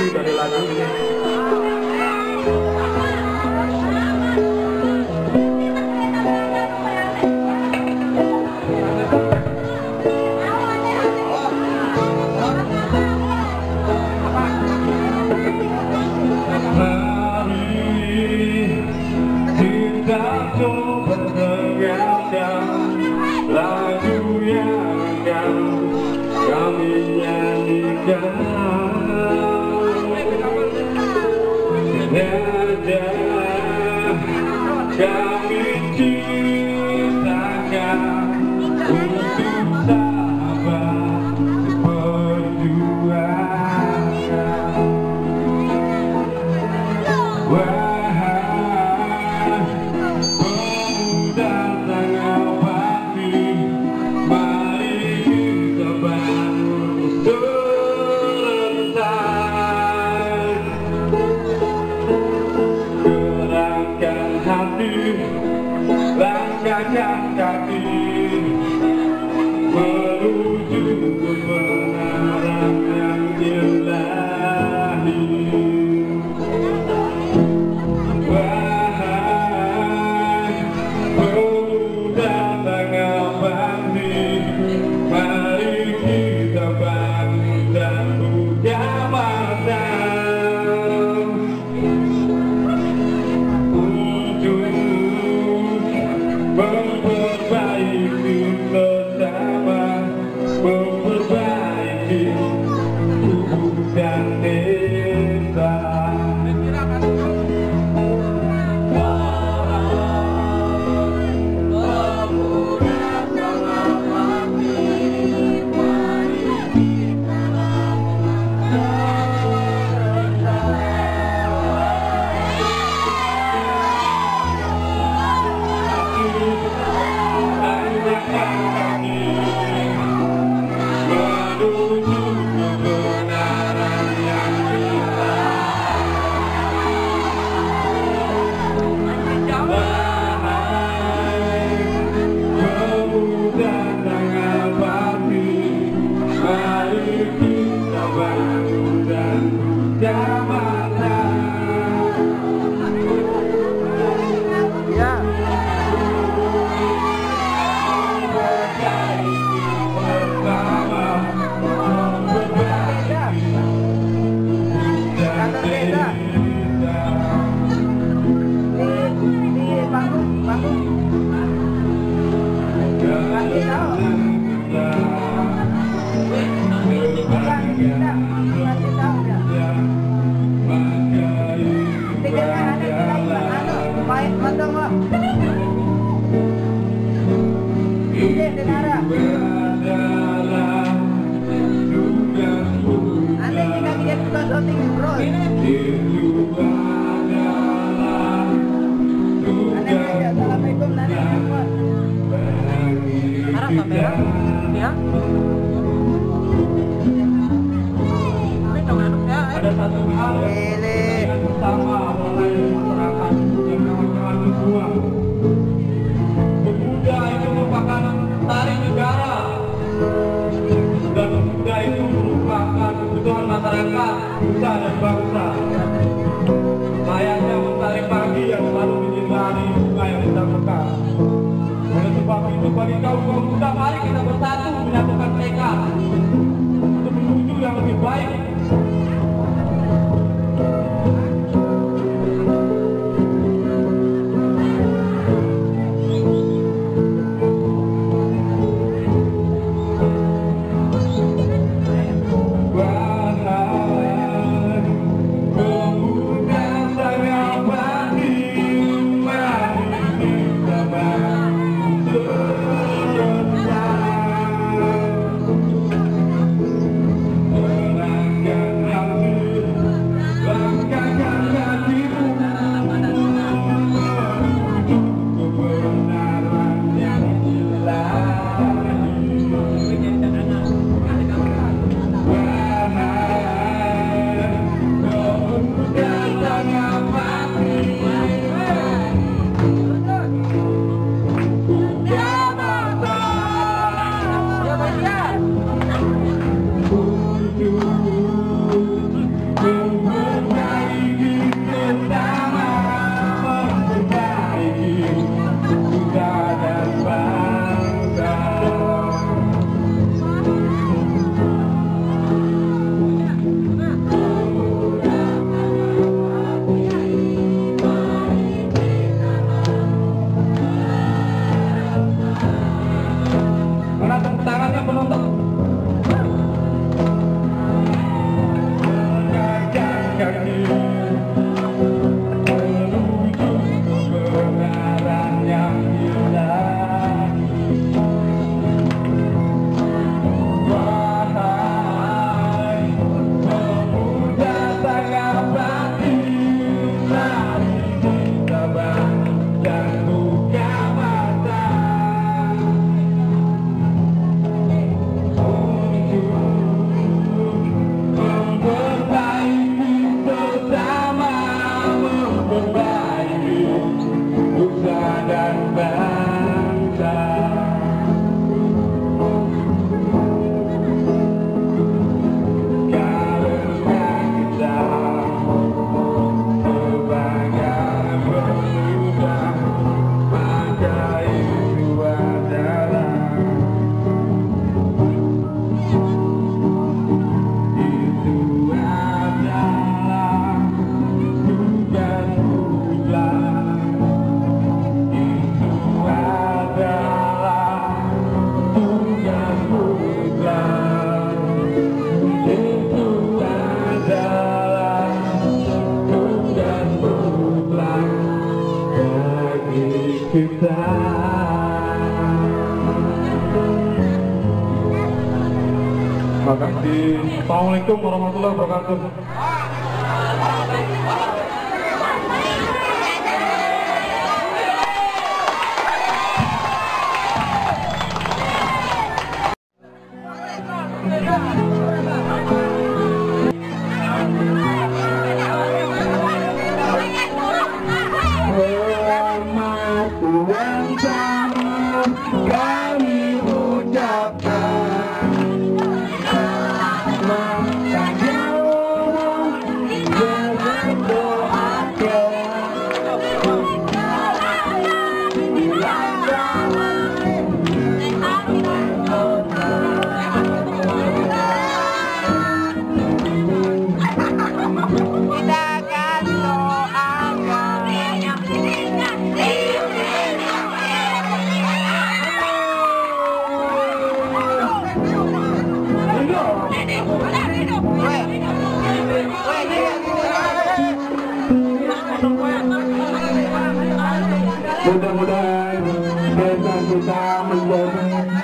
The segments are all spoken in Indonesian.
see that he like bangsa. Layaknya mentari pagi yang selalu menyinari bunga yang indah mekar oleh sebab itu bagi kaum kaum muda mari kita bersatu menyatukan mereka untuk menuju yang lebih baik. around. Di Assalamualaikum warahmatullahi wabarakatuh.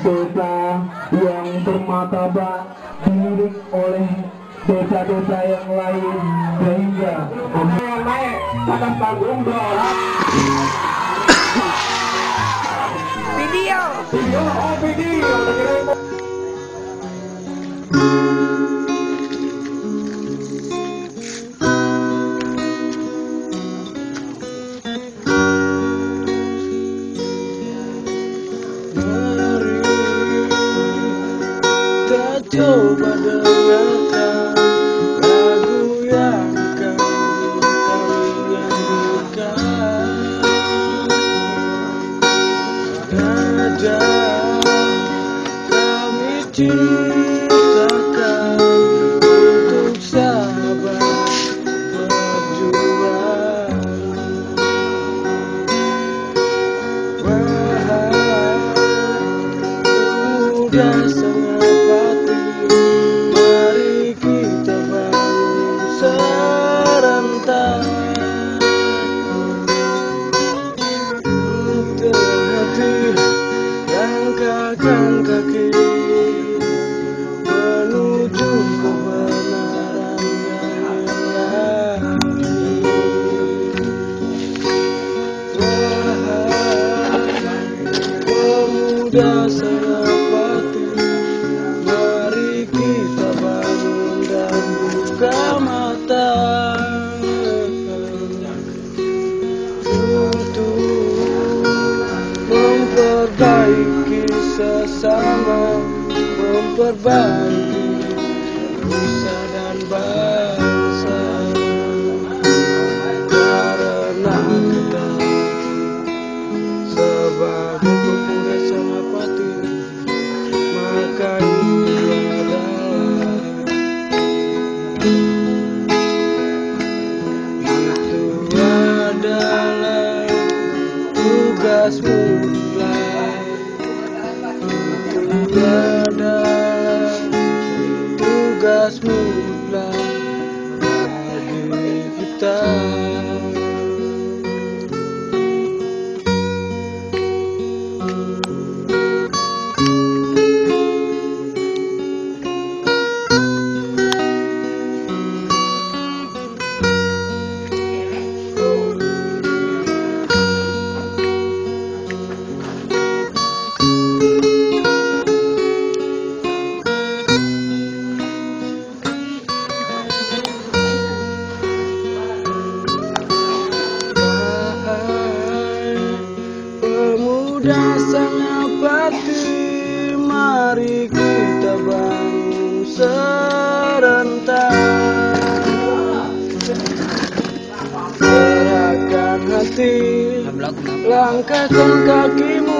desa yang bermartabat dilirik oleh desa-desa yang lain sehingga yang naik atas panggung dua orang video video oh video. 酒馆的人。kaki menuju kebenaran yang. Wahai pemuda. Berbagi bangkit dan bangsa Karena kita Sebagai pemuda sama pati Maka itu adalah Itu adalah Tugasmu. Pemuda senapati Mari kita bangun serentak. Serahkan hati Langkahkan kakimu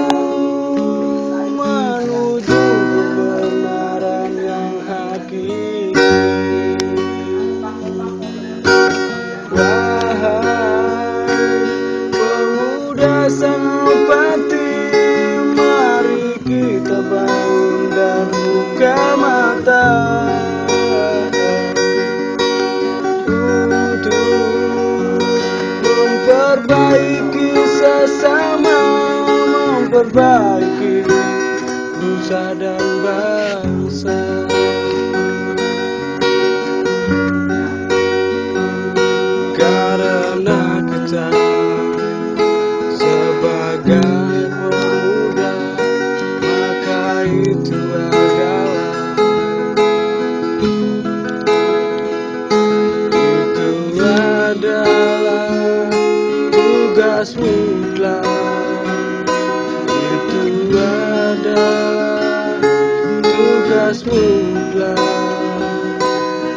tugas mutlak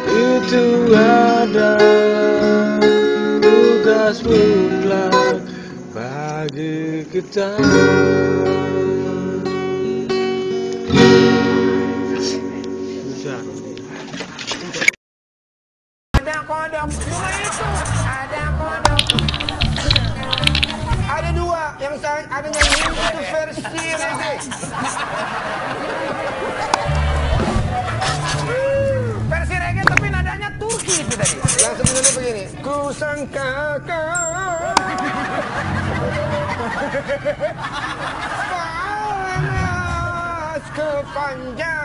itu adalah tugas mutlak bagi kita. Ada itu. Ada. Ada dua, yang saya ada yang ini itu versi reggae. Itu tadi. Yang sebenarnya begini. Ku sangka kau panas kepanjangan